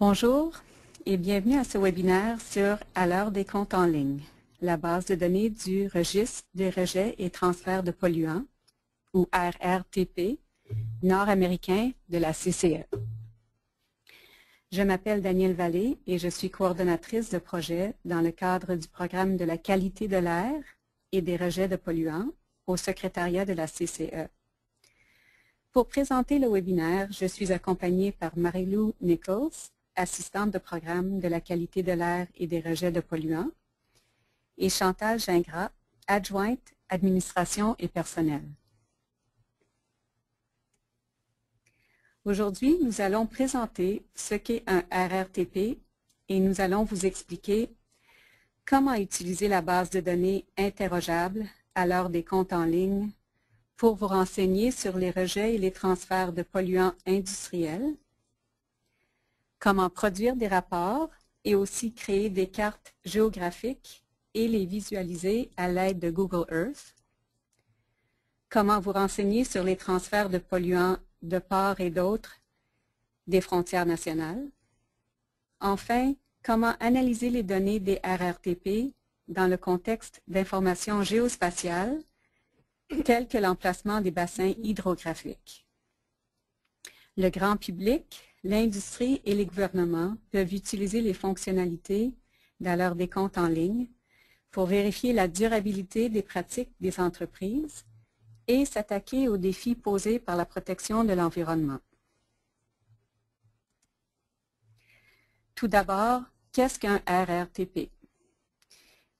Bonjour et bienvenue à ce webinaire sur À l'heure des comptes en ligne, la base de données du registre des rejets et transferts de polluants, ou RRTP, nord-américain de la CCE. Je m'appelle Danielle Vallée et je suis coordonnatrice de projet dans le cadre du programme de la qualité de l'air et des rejets de polluants au secrétariat de la CCE. Pour présenter le webinaire, je suis accompagnée par Marie-Lou Nichols, assistante de programme de la qualité de l'air et des rejets de polluants, et Chantal Gingras, adjointe administration et personnel. Aujourd'hui, nous allons présenter ce qu'est un RRTP et nous allons vous expliquer comment utiliser la base de données interrogeable à l'heure des comptes en ligne pour vous renseigner sur les rejets et les transferts de polluants industriels, comment produire des rapports et aussi créer des cartes géographiques et les visualiser à l'aide de Google Earth, comment vous renseigner sur les transferts de polluants de part et d'autre des frontières nationales, enfin, comment analyser les données des RRTP dans le contexte d'informations géospatiales telles que l'emplacement des bassins hydrographiques. Le grand public l'industrie et les gouvernements peuvent utiliser les fonctionnalités dans leur décompte en ligne pour vérifier la durabilité des pratiques des entreprises et s'attaquer aux défis posés par la protection de l'environnement. Tout d'abord, qu'est-ce qu'un RRTP?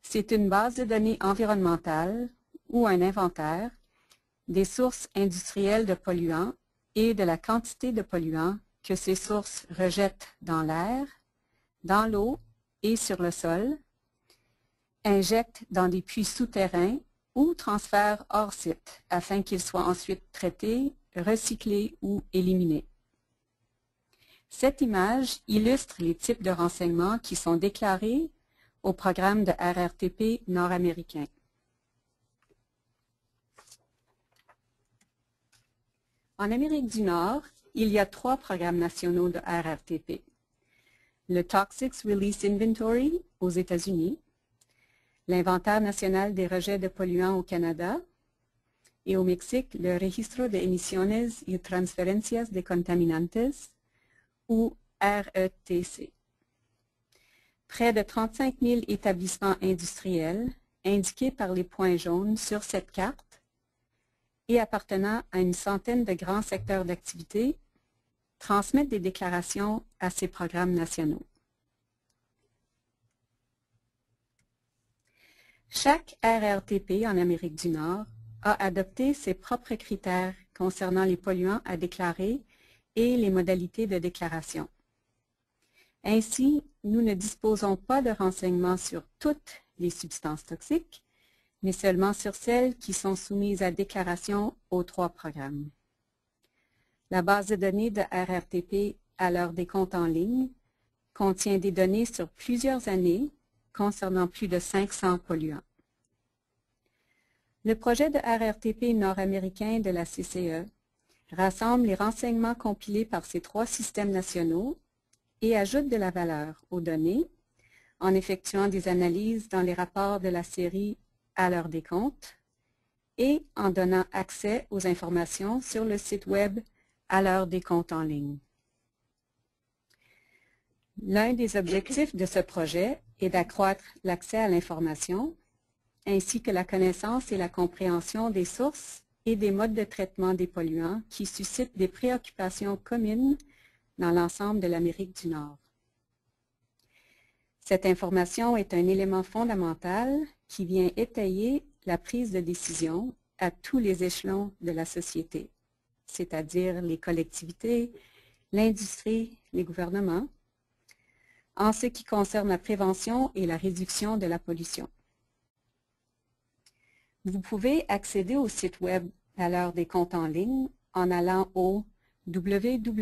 C'est une base de données environnementale ou un inventaire des sources industrielles de polluants et de la quantité de polluants que ces sources rejettent dans l'air, dans l'eau et sur le sol, injectent dans des puits souterrains ou transfèrent hors site afin qu'ils soient ensuite traités, recyclés ou éliminés. Cette image illustre les types de renseignements qui sont déclarés au programme de RRTP nord-américain. En Amérique du Nord, il y a trois programmes nationaux de RRTP. Le Toxics Release Inventory aux États-Unis, l'Inventaire national des rejets de polluants au Canada et au Mexique, le Registro de Emisiones y Transferencias de Contaminantes ou RETC. Près de 35 000 établissements industriels indiqués par les points jaunes sur cette carte et appartenant à une centaine de grands secteurs d'activité transmettent des déclarations à ces programmes nationaux. Chaque RRTP en Amérique du Nord a adopté ses propres critères concernant les polluants à déclarer et les modalités de déclaration. Ainsi, nous ne disposons pas de renseignements sur toutes les substances toxiques, mais seulement sur celles qui sont soumises à déclaration aux trois programmes. La base de données de RRTP à l'heure des comptes en ligne contient des données sur plusieurs années concernant plus de 500 polluants. Le projet de RRTP nord-américain de la CCE rassemble les renseignements compilés par ces trois systèmes nationaux et ajoute de la valeur aux données en effectuant des analyses dans les rapports de la série à l'heure des comptes et en donnant accès aux informations sur le site Web à l'heure des comptes en ligne. L'un des objectifs de ce projet est d'accroître l'accès à l'information ainsi que la connaissance et la compréhension des sources et des modes de traitement des polluants qui suscitent des préoccupations communes dans l'ensemble de l'Amérique du Nord. Cette information est un élément fondamental qui vient étayer la prise de décision à tous les échelons de la société, c'est-à-dire les collectivités, l'industrie, les gouvernements, en ce qui concerne la prévention et la réduction de la pollution. Vous pouvez accéder au site Web à l'heure des comptes en ligne en allant au www.cec.org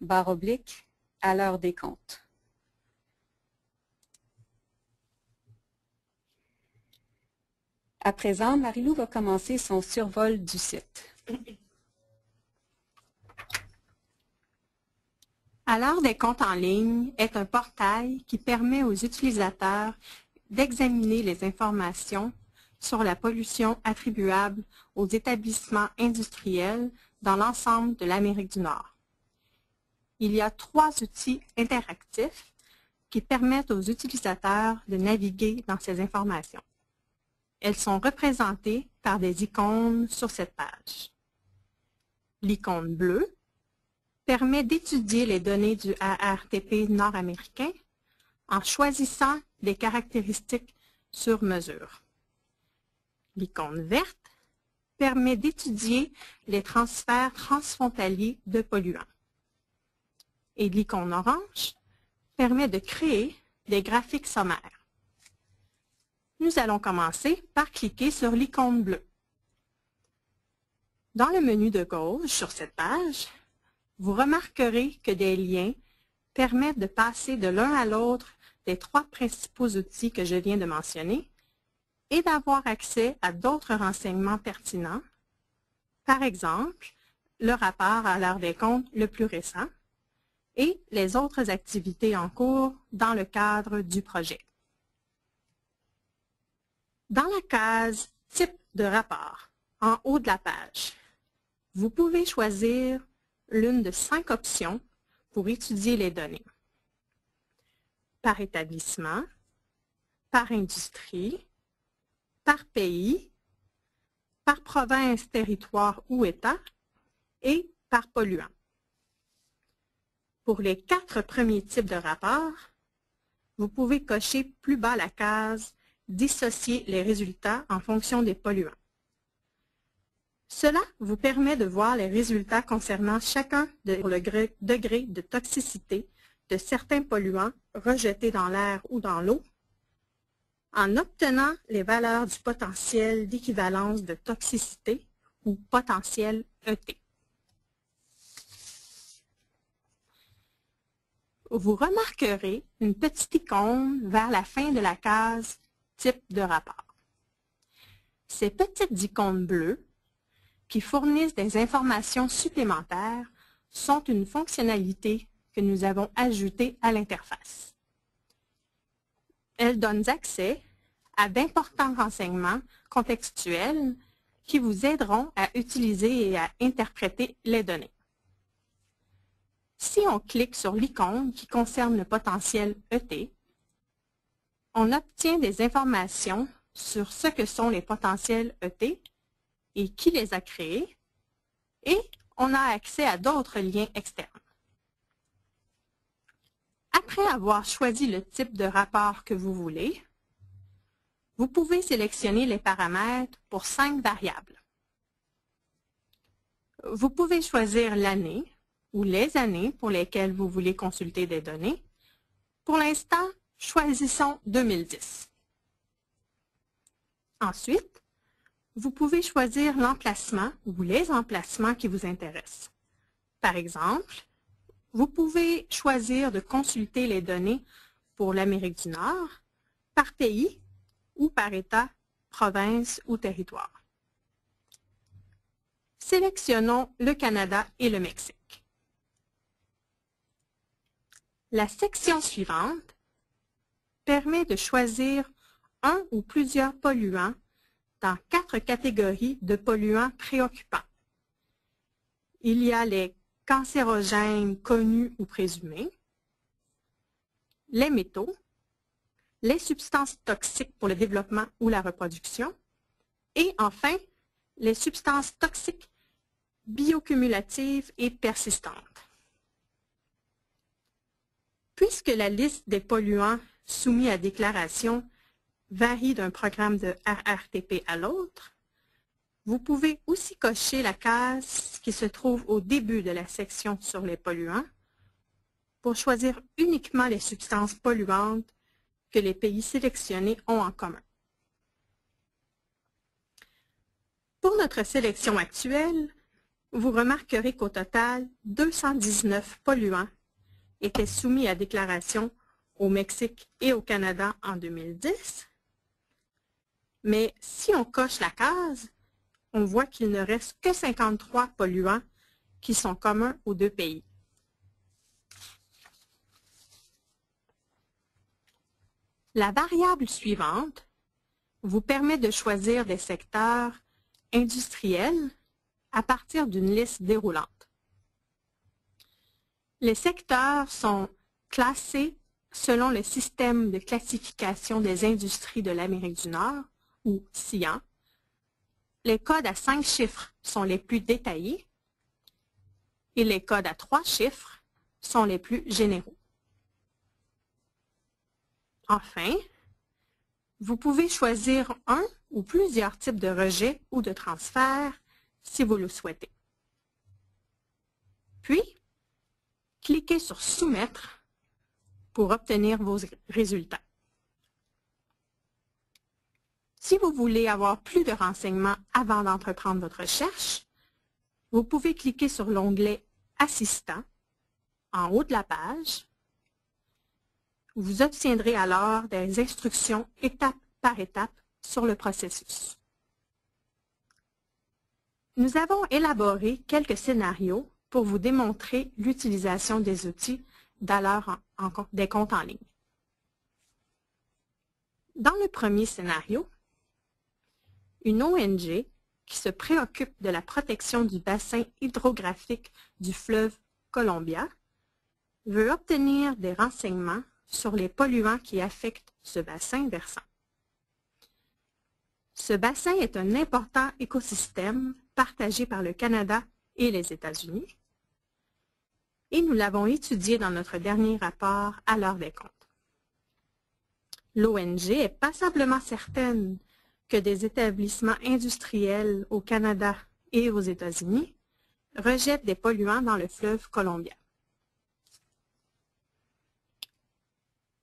barre oblique à l'heure des comptes. À présent, Marilou va commencer son survol du site. Alors des comptes en ligne est un portail qui permet aux utilisateurs d'examiner les informations sur la pollution attribuable aux établissements industriels dans l'ensemble de l'Amérique du Nord. Il y a trois outils interactifs qui permettent aux utilisateurs de naviguer dans ces informations. Elles sont représentées par des icônes sur cette page. L'icône bleue permet d'étudier les données du ARTP nord-américain en choisissant des caractéristiques sur mesure. L'icône verte permet d'étudier les transferts transfrontaliers de polluants. Et l'icône orange permet de créer des graphiques sommaires. Nous allons commencer par cliquer sur l'icône bleue. Dans le menu de gauche sur cette page, vous remarquerez que des liens permettent de passer de l'un à l'autre des trois principaux outils que je viens de mentionner et d'avoir accès à d'autres renseignements pertinents, par exemple, le rapport à l'heure des comptes le plus récent et les autres activités en cours dans le cadre du projet. Dans la case « Type de rapport », en haut de la page, vous pouvez choisir l'une de cinq options pour étudier les données. Par établissement, par industrie, par pays, par province, territoire ou État et par polluant. Pour les quatre premiers types de rapports, vous pouvez cocher plus bas la case « Dissocier les résultats en fonction des polluants ». Cela vous permet de voir les résultats concernant chacun de le degré de toxicité de certains polluants rejetés dans l'air ou dans l'eau en obtenant les valeurs du potentiel d'équivalence de toxicité ou potentiel ET. Vous remarquerez une petite icône vers la fin de la case « Type de rapport ». Ces petites icônes bleues qui fournissent des informations supplémentaires sont une fonctionnalité que nous avons ajoutée à l'interface. Elles donnent accès à d'importants renseignements contextuels qui vous aideront à utiliser et à interpréter les données. Si on clique sur l'icône qui concerne le potentiel ET, on obtient des informations sur ce que sont les potentiels ET et qui les a créés, et on a accès à d'autres liens externes. Après avoir choisi le type de rapport que vous voulez, vous pouvez sélectionner les paramètres pour cinq variables. Vous pouvez choisir l'année ou les années pour lesquelles vous voulez consulter des données. Pour l'instant, choisissons 2010. Ensuite, vous pouvez choisir l'emplacement ou les emplacements qui vous intéressent. Par exemple, vous pouvez choisir de consulter les données pour l'Amérique du Nord par pays ou par État, province ou territoire. Sélectionnons le Canada et le Mexique. La section suivante permet de choisir un ou plusieurs polluants dans quatre catégories de polluants préoccupants. Il y a les cancérogènes connus ou présumés, les métaux, les substances toxiques pour le développement ou la reproduction, et enfin, les substances toxiques biocumulatives et persistantes. Puisque la liste des polluants soumis à déclaration varie d'un programme de RRTP à l'autre, vous pouvez aussi cocher la case qui se trouve au début de la section sur les polluants pour choisir uniquement les substances polluantes que les pays sélectionnés ont en commun. Pour notre sélection actuelle, vous remarquerez qu'au total, 219 polluants étaient soumis à déclaration au Mexique et au Canada en 2010. Mais si on coche la case, on voit qu'il ne reste que 53 polluants qui sont communs aux deux pays. La variable suivante vous permet de choisir des secteurs industriels à partir d'une liste déroulante. Les secteurs sont classés selon le système de classification des industries de l'Amérique du Nord, ou CIAN. Les codes à cinq chiffres sont les plus détaillés et les codes à trois chiffres sont les plus généraux. Enfin, vous pouvez choisir un ou plusieurs types de rejets ou de transferts si vous le souhaitez. Puis, cliquez sur « Soumettre » pour obtenir vos résultats. Si vous voulez avoir plus de renseignements avant d'entreprendre votre recherche, vous pouvez cliquer sur l'onglet « Assistant » en haut de la page. Vous obtiendrez alors des instructions étape par étape sur le processus. Nous avons élaboré quelques scénarios pour vous démontrer l'utilisation des outils d'alors des comptes en ligne. Dans le premier scénario, une ONG qui se préoccupe de la protection du bassin hydrographique du fleuve Columbia veut obtenir des renseignements sur les polluants qui affectent ce bassin versant. Ce bassin est un important écosystème partagé par le Canada et les États-Unis et nous l'avons étudié dans notre dernier rapport à l'heure des comptes. L'ONG est passablement certaine que des établissements industriels au Canada et aux États-Unis rejettent des polluants dans le fleuve Columbia.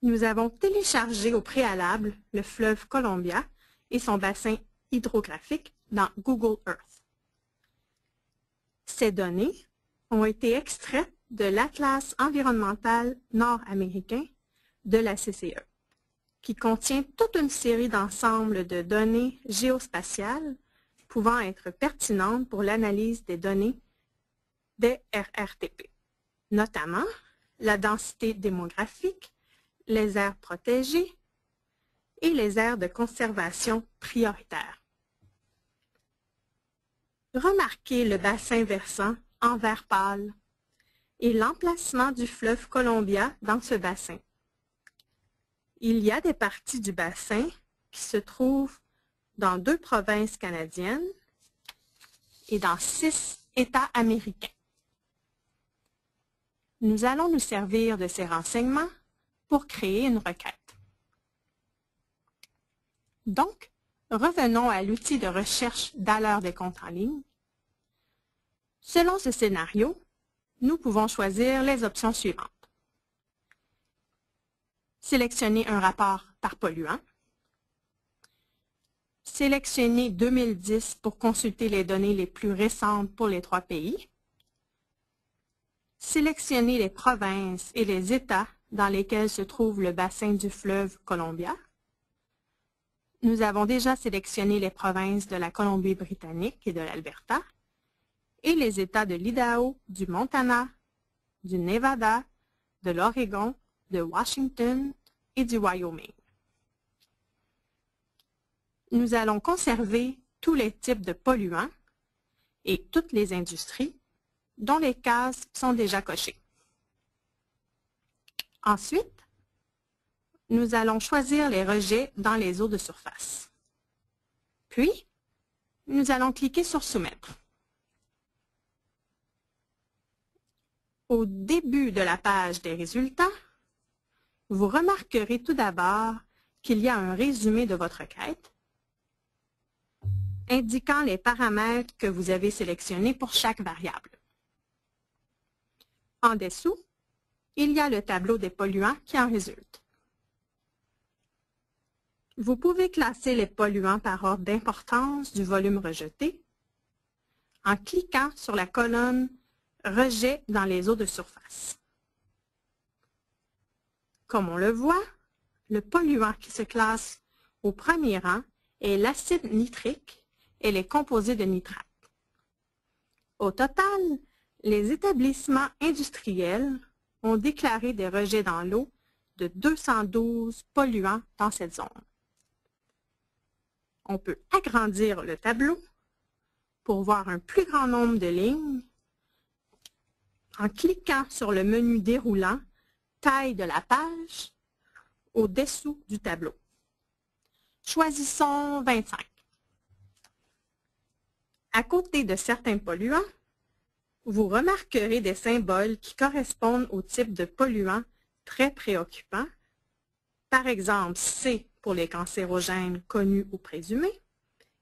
Nous avons téléchargé au préalable le fleuve Columbia et son bassin hydrographique dans Google Earth. Ces données ont été extraites de l'Atlas environnemental nord-américain de la CCE, qui contient toute une série d'ensembles de données géospatiales pouvant être pertinentes pour l'analyse des données des RRTP, notamment la densité démographique, les aires protégées et les aires de conservation prioritaires. Remarquez le bassin versant en vert pâle et l'emplacement du fleuve Columbia dans ce bassin. Il y a des parties du bassin qui se trouvent dans deux provinces canadiennes et dans six États américains. Nous allons nous servir de ces renseignements pour créer une requête. Donc, revenons à l'outil de recherche d'allure des comptes en ligne. Selon ce scénario, nous pouvons choisir les options suivantes. Sélectionner un rapport par polluant. Sélectionner 2010 pour consulter les données les plus récentes pour les trois pays. Sélectionner les provinces et les États dans lesquels se trouve le bassin du fleuve Columbia. Nous avons déjà sélectionné les provinces de la Colombie-Britannique et de l'Alberta et les États de l'Idaho, du Montana, du Nevada, de l'Oregon, de Washington et du Wyoming. Nous allons conserver tous les types de polluants et toutes les industries dont les cases sont déjà cochées. Ensuite, nous allons choisir les rejets dans les eaux de surface. Puis, nous allons cliquer sur « Soumettre ». Au début de la page des résultats, vous remarquerez tout d'abord qu'il y a un résumé de votre quête indiquant les paramètres que vous avez sélectionnés pour chaque variable. En dessous, il y a le tableau des polluants qui en résulte. Vous pouvez classer les polluants par ordre d'importance du volume rejeté en cliquant sur la colonne rejet dans les eaux de surface. Comme on le voit, le polluant qui se classe au premier rang est l'acide nitrique et les composés de nitrate. Au total, les établissements industriels ont déclaré des rejets dans l'eau de 212 polluants dans cette zone. On peut agrandir le tableau pour voir un plus grand nombre de lignes en cliquant sur le menu déroulant « Taille de la page » au-dessous du tableau. Choisissons 25. À côté de certains polluants, vous remarquerez des symboles qui correspondent au type de polluant très préoccupant. Par exemple, C pour les cancérogènes connus ou présumés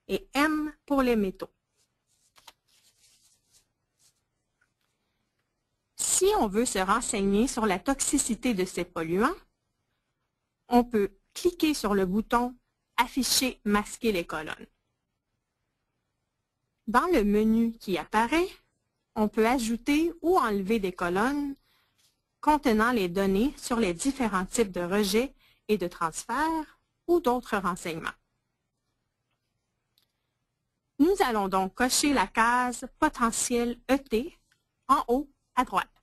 et M pour les métaux. Si on veut se renseigner sur la toxicité de ces polluants, on peut cliquer sur le bouton « Afficher, masquer les colonnes ». Dans le menu qui apparaît, on peut ajouter ou enlever des colonnes contenant les données sur les différents types de rejets et de transferts ou d'autres renseignements. Nous allons donc cocher la case « Potentiel ET » en haut à droite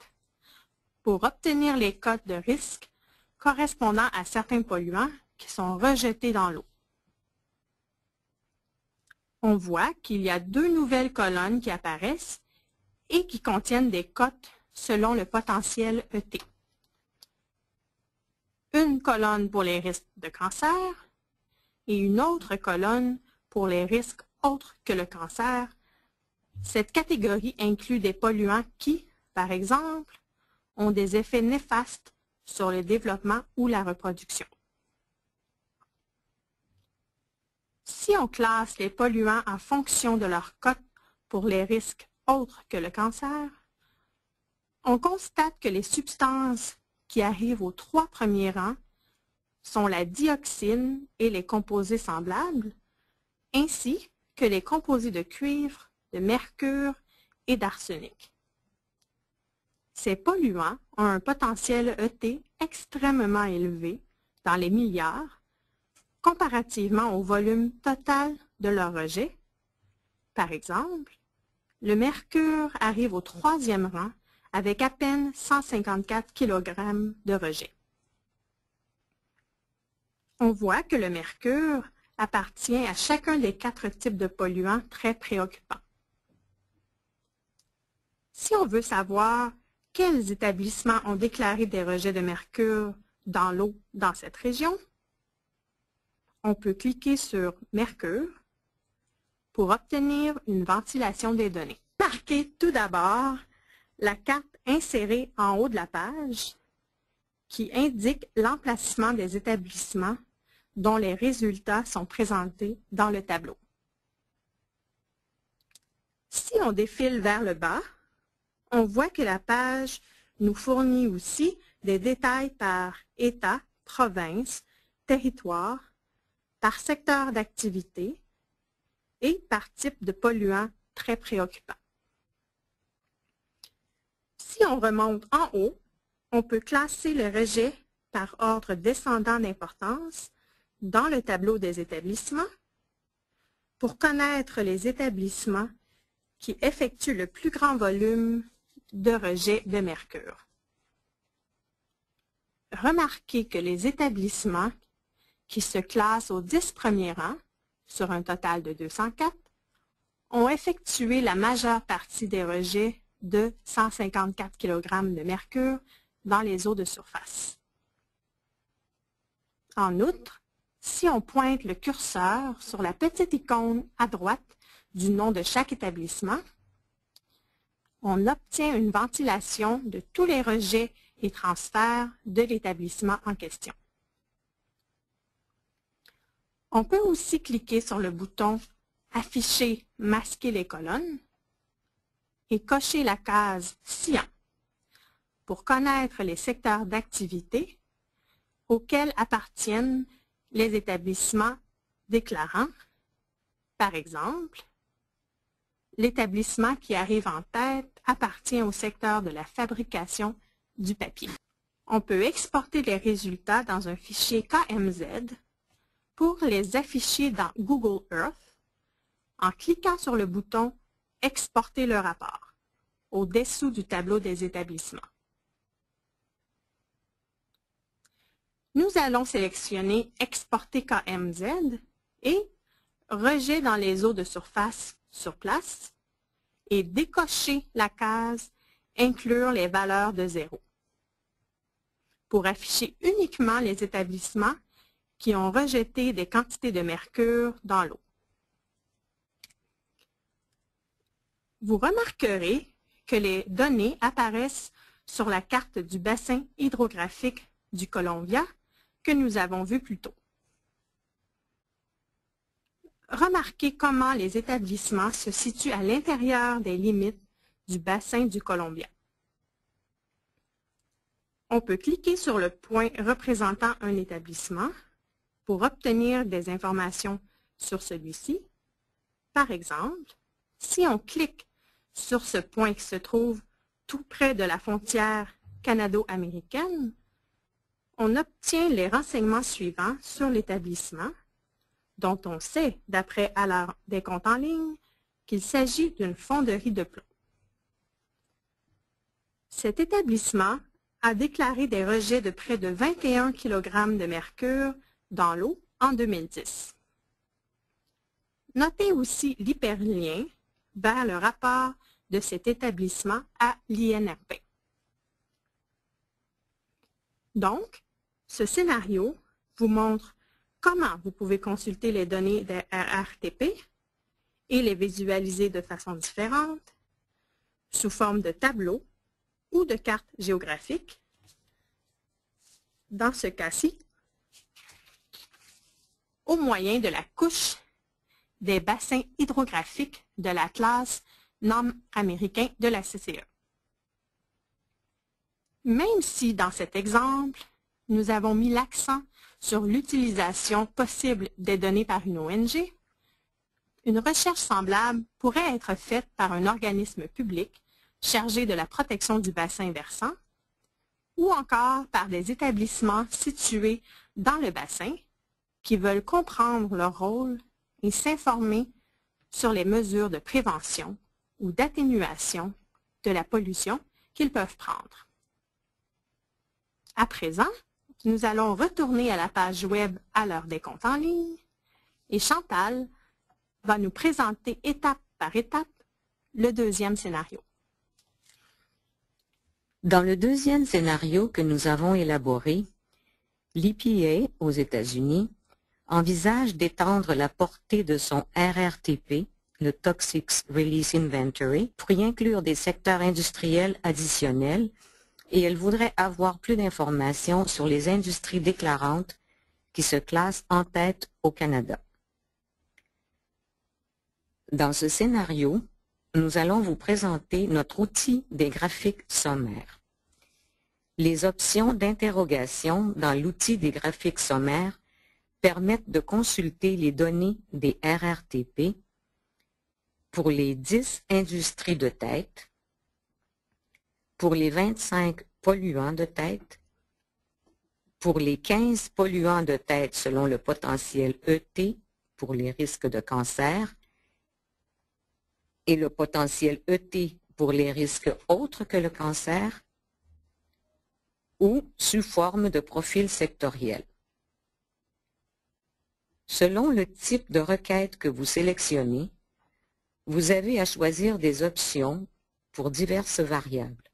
pour obtenir les codes de risque correspondant à certains polluants qui sont rejetés dans l'eau. On voit qu'il y a deux nouvelles colonnes qui apparaissent et qui contiennent des cotes selon le potentiel ET. Une colonne pour les risques de cancer et une autre colonne pour les risques autres que le cancer. Cette catégorie inclut des polluants qui, par exemple, ont des effets néfastes sur le développement ou la reproduction. Si on classe les polluants en fonction de leur cote pour les risques autres que le cancer, on constate que les substances qui arrivent aux trois premiers rangs sont la dioxine et les composés semblables, ainsi que les composés de cuivre, de mercure et d'arsenic. Ces polluants ont un potentiel ET extrêmement élevé, dans les milliards, comparativement au volume total de leur rejet. Par exemple, le mercure arrive au troisième rang avec à peine 154 kg de rejet. On voit que le mercure appartient à chacun des quatre types de polluants très préoccupants. Si on veut savoir quels établissements ont déclaré des rejets de mercure dans l'eau dans cette région? On peut cliquer sur « Mercure » pour obtenir une ventilation des données. Marquez tout d'abord la carte insérée en haut de la page qui indique l'emplacement des établissements dont les résultats sont présentés dans le tableau. Si on défile vers le bas, on voit que la page nous fournit aussi des détails par État, province, territoire, par secteur d'activité et par type de polluant très préoccupant. Si on remonte en haut, on peut classer le rejet par ordre descendant d'importance dans le tableau des établissements pour connaître les établissements qui effectuent le plus grand volume de rejet de mercure. Remarquez que les établissements qui se classent au 10 premiers rang, sur un total de 204, ont effectué la majeure partie des rejets de 154 kg de mercure dans les eaux de surface. En outre, si on pointe le curseur sur la petite icône à droite du nom de chaque établissement, on obtient une ventilation de tous les rejets et transferts de l'établissement en question. On peut aussi cliquer sur le bouton « Afficher, masquer les colonnes » et cocher la case « Cyan » pour connaître les secteurs d'activité auxquels appartiennent les établissements déclarants, par exemple, l'établissement qui arrive en tête appartient au secteur de la fabrication du papier. On peut exporter les résultats dans un fichier KMZ pour les afficher dans Google Earth en cliquant sur le bouton « Exporter le rapport » au-dessous du tableau des établissements. nous allons sélectionner Exporter KMZ et Rejet dans les eaux de surface sur place et décocher la case Inclure les valeurs de zéro pour afficher uniquement les établissements qui ont rejeté des quantités de mercure dans l'eau. Vous remarquerez que les données apparaissent sur la carte du bassin hydrographique du Columbia que nous avons vu plus tôt. Remarquez comment les établissements se situent à l'intérieur des limites du bassin du Columbia. On peut cliquer sur le point représentant un établissement pour obtenir des informations sur celui-ci. Par exemple, si on clique sur ce point qui se trouve tout près de la frontière canado-américaine, on obtient les renseignements suivants sur l'établissement, dont on sait, d'après alors des comptes en ligne, qu'il s'agit d'une fonderie de plomb. Cet établissement a déclaré des rejets de près de 21 kg de mercure dans l'eau en 2010. Notez aussi l'hyperlien vers le rapport de cet établissement à l'INRP. Donc, ce scénario vous montre comment vous pouvez consulter les données des RRTP et les visualiser de façon différente, sous forme de tableaux ou de cartes géographiques. Dans ce cas-ci, au moyen de la couche des bassins hydrographiques de l'Atlas nord-américain de la CCE. Même si dans cet exemple, nous avons mis l'accent sur l'utilisation possible des données par une ONG, une recherche semblable pourrait être faite par un organisme public chargé de la protection du bassin versant ou encore par des établissements situés dans le bassin qui veulent comprendre leur rôle et s'informer sur les mesures de prévention ou d'atténuation de la pollution qu'ils peuvent prendre. À présent, nous allons retourner à la page web à l'heure des comptes en ligne et Chantal va nous présenter étape par étape le deuxième scénario. Dans le deuxième scénario que nous avons élaboré, l'EPA aux États-Unis envisage d'étendre la portée de son RRTP, le Toxics Release Inventory, pour y inclure des secteurs industriels additionnels et elle voudrait avoir plus d'informations sur les industries déclarantes qui se classent en tête au Canada. Dans ce scénario, nous allons vous présenter notre outil des graphiques sommaires. Les options d'interrogation dans l'outil des graphiques sommaires permettent de consulter les données des RRTP pour les 10 industries de tête, pour les 25 polluants de tête, pour les 15 polluants de tête selon le potentiel ET pour les risques de cancer et le potentiel ET pour les risques autres que le cancer ou sous forme de profil sectoriel. Selon le type de requête que vous sélectionnez, vous avez à choisir des options pour diverses variables.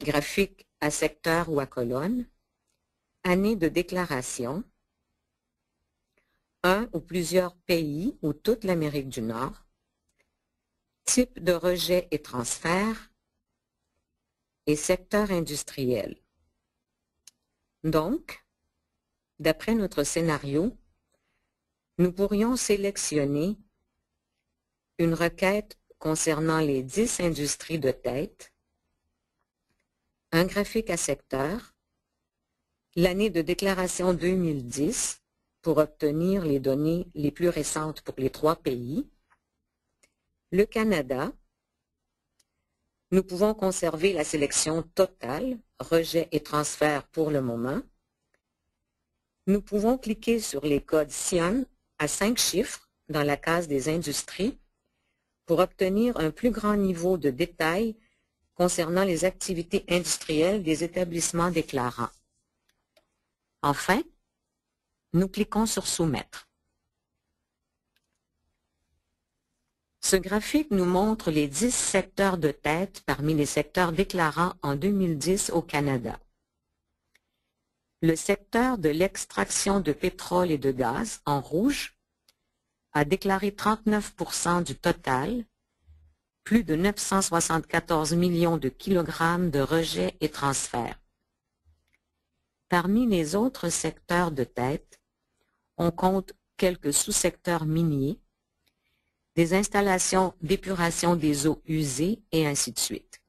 Graphique à secteur ou à colonne, année de déclaration, un ou plusieurs pays ou toute l'Amérique du Nord, type de rejet et transfert, et secteur industriel. Donc, d'après notre scénario, nous pourrions sélectionner une requête concernant les 10 industries de tête, un graphique à secteur, l'année de déclaration 2010 pour obtenir les données les plus récentes pour les trois pays, le Canada, nous pouvons conserver la sélection totale, rejet et transfert pour le moment. Nous pouvons cliquer sur les codes CIAN à cinq chiffres dans la case des industries pour obtenir un plus grand niveau de détail concernant les activités industrielles des établissements déclarants. Enfin, nous cliquons sur Soumettre. Ce graphique nous montre les 10 secteurs de tête parmi les secteurs déclarants en 2010 au Canada. Le secteur de l'extraction de pétrole et de gaz, en rouge, a déclaré 39% du total, plus de 974 millions de kilogrammes de rejets et transferts. Parmi les autres secteurs de tête, on compte quelques sous-secteurs miniers, des installations d'épuration des eaux usées et ainsi de suite.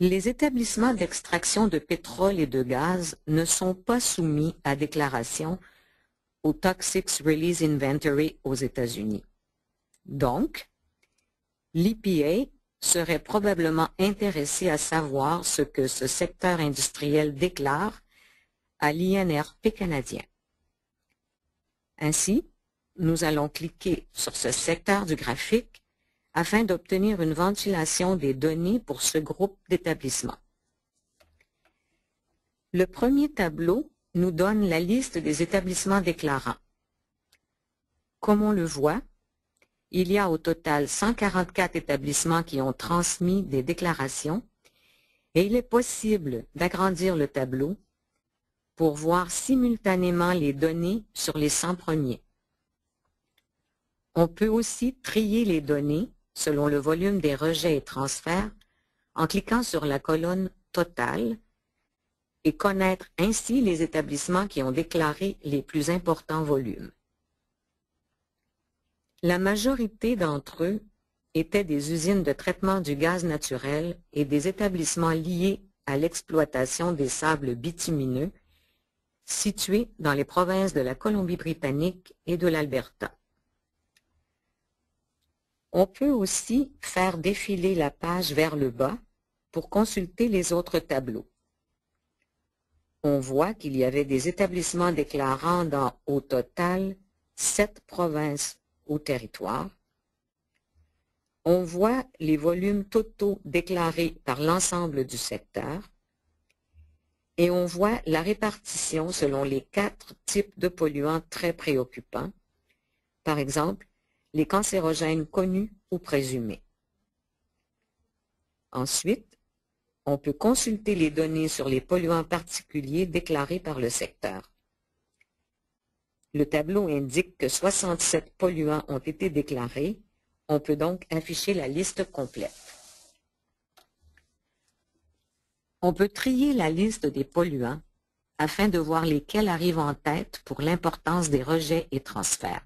Les établissements d'extraction de pétrole et de gaz ne sont pas soumis à déclaration au Toxics Release Inventory aux États-Unis. Donc, l'EPA serait probablement intéressé à savoir ce que ce secteur industriel déclare à l'INRP canadien. Ainsi, nous allons cliquer sur ce secteur du graphique afin d'obtenir une ventilation des données pour ce groupe d'établissements. Le premier tableau nous donne la liste des établissements déclarants. Comme on le voit, il y a au total 144 établissements qui ont transmis des déclarations et il est possible d'agrandir le tableau pour voir simultanément les données sur les 100 premiers. On peut aussi trier les données selon le volume des rejets et transferts en cliquant sur la colonne Total et connaître ainsi les établissements qui ont déclaré les plus importants volumes. La majorité d'entre eux étaient des usines de traitement du gaz naturel et des établissements liés à l'exploitation des sables bitumineux situés dans les provinces de la Colombie-Britannique et de l'Alberta. On peut aussi faire défiler la page vers le bas pour consulter les autres tableaux. On voit qu'il y avait des établissements déclarant dans, au total, sept provinces ou territoires. On voit les volumes totaux déclarés par l'ensemble du secteur et on voit la répartition selon les quatre types de polluants très préoccupants. Par exemple, les cancérogènes connus ou présumés. Ensuite, on peut consulter les données sur les polluants particuliers déclarés par le secteur. Le tableau indique que 67 polluants ont été déclarés. On peut donc afficher la liste complète. On peut trier la liste des polluants afin de voir lesquels arrivent en tête pour l'importance des rejets et transferts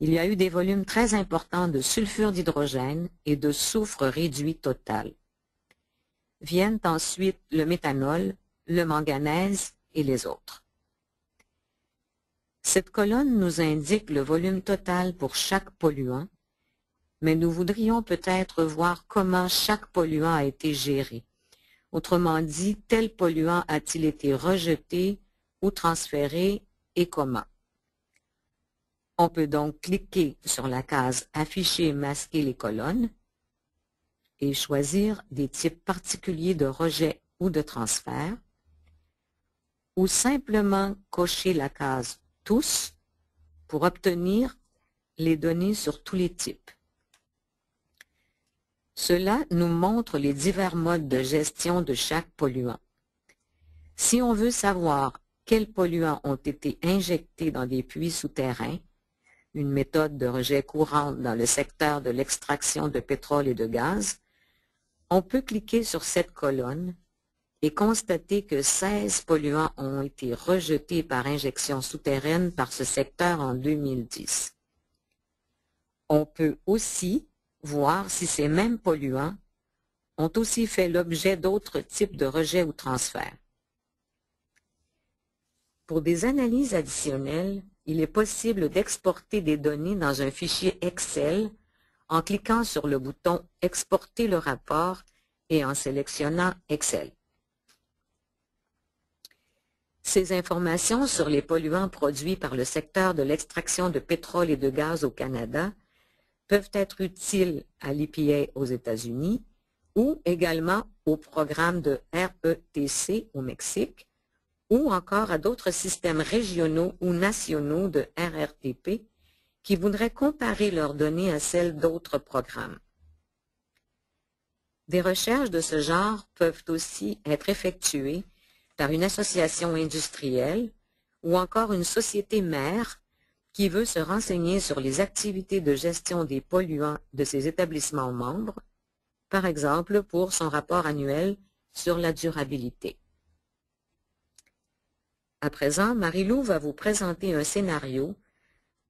il y a eu des volumes très importants de sulfure d'hydrogène et de soufre réduit total. Viennent ensuite le méthanol, le manganèse et les autres. Cette colonne nous indique le volume total pour chaque polluant, mais nous voudrions peut-être voir comment chaque polluant a été géré. Autrement dit, tel polluant a-t-il été rejeté ou transféré et comment? On peut donc cliquer sur la case « Afficher masquer les colonnes » et choisir des types particuliers de rejet ou de transfert, ou simplement cocher la case « Tous » pour obtenir les données sur tous les types. Cela nous montre les divers modes de gestion de chaque polluant. Si on veut savoir quels polluants ont été injectés dans des puits souterrains, une méthode de rejet courante dans le secteur de l'extraction de pétrole et de gaz, on peut cliquer sur cette colonne et constater que 16 polluants ont été rejetés par injection souterraine par ce secteur en 2010. On peut aussi voir si ces mêmes polluants ont aussi fait l'objet d'autres types de rejets ou transferts. Pour des analyses additionnelles, il est possible d'exporter des données dans un fichier Excel en cliquant sur le bouton « Exporter le rapport » et en sélectionnant Excel. Ces informations sur les polluants produits par le secteur de l'extraction de pétrole et de gaz au Canada peuvent être utiles à l'EPA aux États-Unis ou également au programme de RETC au Mexique ou encore à d'autres systèmes régionaux ou nationaux de RRTP qui voudraient comparer leurs données à celles d'autres programmes. Des recherches de ce genre peuvent aussi être effectuées par une association industrielle ou encore une société mère qui veut se renseigner sur les activités de gestion des polluants de ses établissements membres, par exemple pour son rapport annuel sur la durabilité. À présent, Marie-Lou va vous présenter un scénario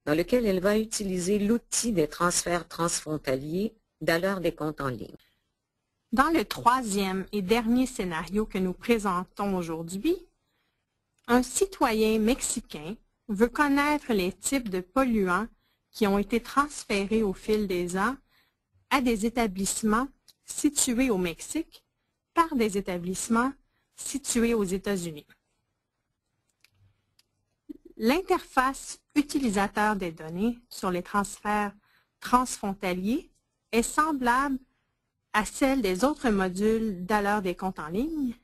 dans lequel elle va utiliser l'outil des transferts transfrontaliers d'à des comptes en ligne. Dans le troisième et dernier scénario que nous présentons aujourd'hui, un citoyen mexicain veut connaître les types de polluants qui ont été transférés au fil des ans à des établissements situés au Mexique par des établissements situés aux États-Unis. L'interface utilisateur des données sur les transferts transfrontaliers est semblable à celle des autres modules d'alors des comptes en ligne,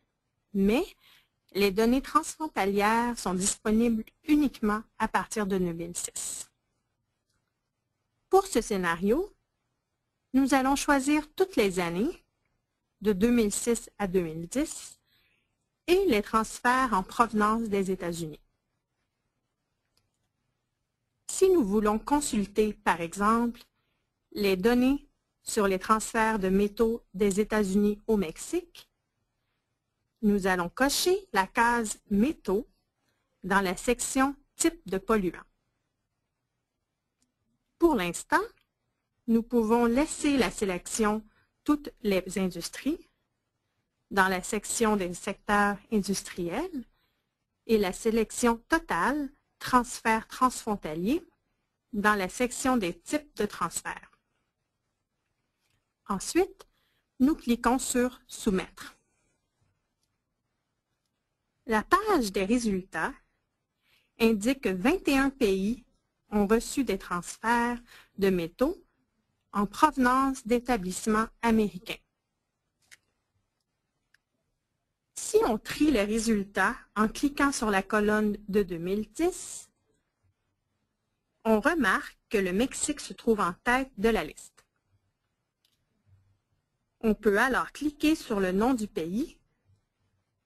mais les données transfrontalières sont disponibles uniquement à partir de 2006. Pour ce scénario, nous allons choisir toutes les années, de 2006 à 2010, et les transferts en provenance des États-Unis. Si nous voulons consulter, par exemple, les données sur les transferts de métaux des États-Unis au Mexique, nous allons cocher la case métaux dans la section type de polluant. Pour l'instant, nous pouvons laisser la sélection toutes les industries dans la section des secteurs industriels et la sélection totale transfert transfrontalier dans la section des types de transferts. Ensuite, nous cliquons sur Soumettre. La page des résultats indique que 21 pays ont reçu des transferts de métaux en provenance d'établissements américains. Si on trie les résultats en cliquant sur la colonne de 2010, on remarque que le Mexique se trouve en tête de la liste. On peut alors cliquer sur le nom du pays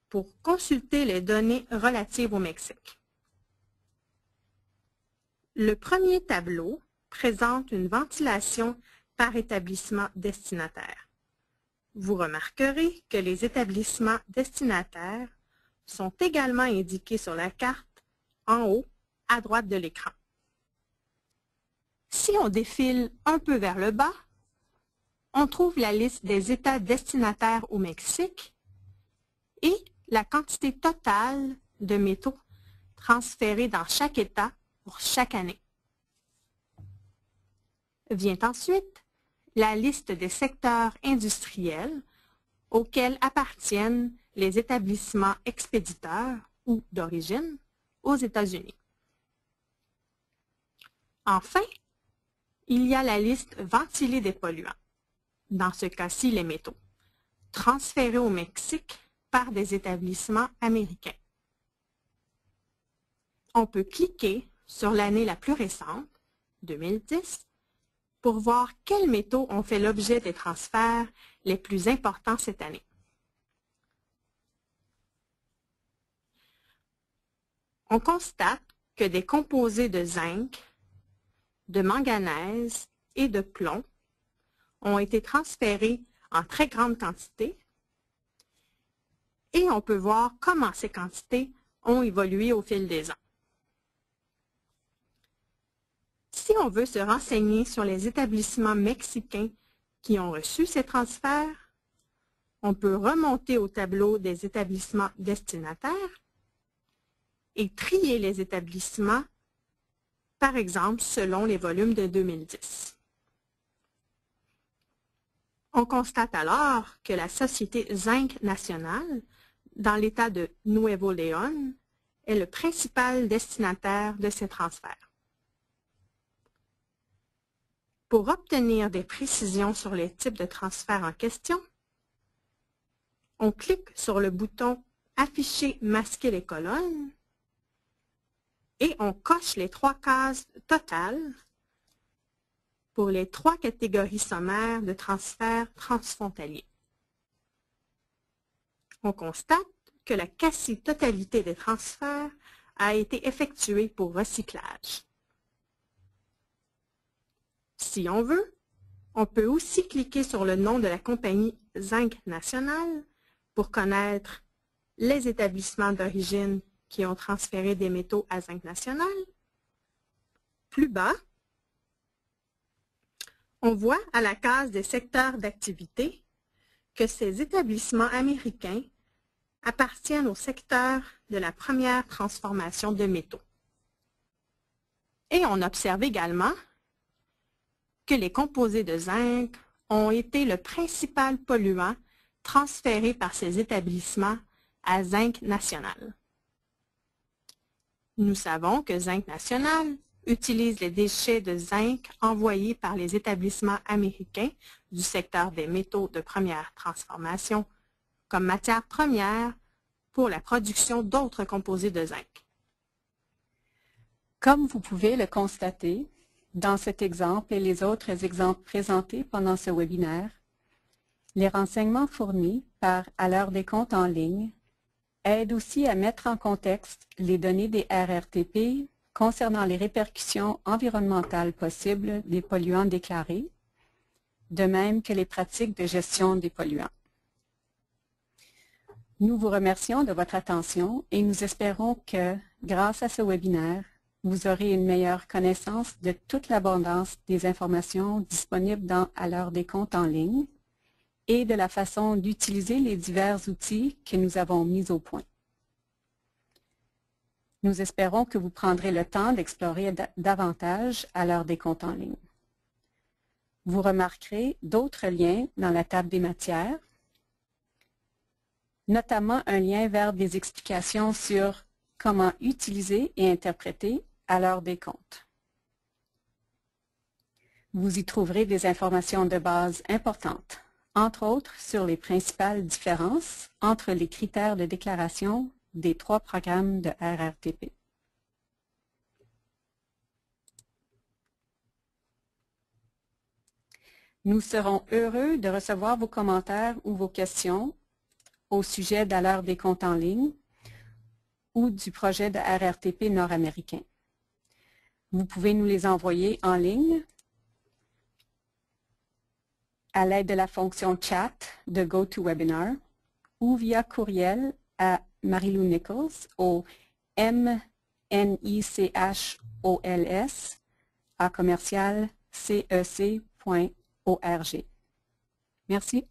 pour consulter les données relatives au Mexique. Le premier tableau présente une ventilation par établissement destinataire. Vous remarquerez que les établissements destinataires sont également indiqués sur la carte en haut à droite de l'écran. Si on défile un peu vers le bas, on trouve la liste des États destinataires au Mexique et la quantité totale de métaux transférés dans chaque État pour chaque année. Vient ensuite la liste des secteurs industriels auxquels appartiennent les établissements expéditeurs ou d'origine aux États-Unis. Enfin, il y a la liste ventilée des polluants, dans ce cas-ci les métaux, transférés au Mexique par des établissements américains. On peut cliquer sur l'année la plus récente, 2010, pour voir quels métaux ont fait l'objet des transferts les plus importants cette année. On constate que des composés de zinc, de manganèse et de plomb ont été transférés en très grande quantité et on peut voir comment ces quantités ont évolué au fil des ans. Si on veut se renseigner sur les établissements mexicains qui ont reçu ces transferts, on peut remonter au tableau des établissements destinataires et trier les établissements, par exemple selon les volumes de 2010. On constate alors que la société Zinc nationale dans l'État de Nuevo León est le principal destinataire de ces transferts. Pour obtenir des précisions sur les types de transferts en question, on clique sur le bouton « Afficher, masquer les colonnes » et on coche les trois cases totales pour les trois catégories sommaires de transferts transfrontaliers. On constate que la quasi-totalité des transferts a été effectuée pour recyclage. Si on veut, on peut aussi cliquer sur le nom de la compagnie Zinc National pour connaître les établissements d'origine qui ont transféré des métaux à Zinc National. Plus bas, on voit à la case des secteurs d'activité que ces établissements américains appartiennent au secteur de la première transformation de métaux. Et on observe également que les composés de zinc ont été le principal polluant transféré par ces établissements à Zinc National. Nous savons que Zinc National utilise les déchets de zinc envoyés par les établissements américains du secteur des métaux de première transformation comme matière première pour la production d'autres composés de zinc. Comme vous pouvez le constater, dans cet exemple et les autres exemples présentés pendant ce webinaire, les renseignements fournis par À l'heure des comptes en ligne aident aussi à mettre en contexte les données des RRTP concernant les répercussions environnementales possibles des polluants déclarés, de même que les pratiques de gestion des polluants. Nous vous remercions de votre attention et nous espérons que, grâce à ce webinaire, vous aurez une meilleure connaissance de toute l'abondance des informations disponibles dans à l'heure des comptes en ligne et de la façon d'utiliser les divers outils que nous avons mis au point. Nous espérons que vous prendrez le temps d'explorer davantage à l'heure des comptes en ligne. Vous remarquerez d'autres liens dans la table des matières, notamment un lien vers des explications sur comment utiliser et interpréter à l'heure des comptes. Vous y trouverez des informations de base importantes, entre autres sur les principales différences entre les critères de déclaration des trois programmes de RRTP. Nous serons heureux de recevoir vos commentaires ou vos questions au sujet de des comptes en ligne ou du projet de RRTP nord-américain. Vous pouvez nous les envoyer en ligne à l'aide de la fonction chat de GoToWebinar ou via courriel à Marilou Nichols au M-N-I-C-H-O-L-S à commercial cec.org. Merci.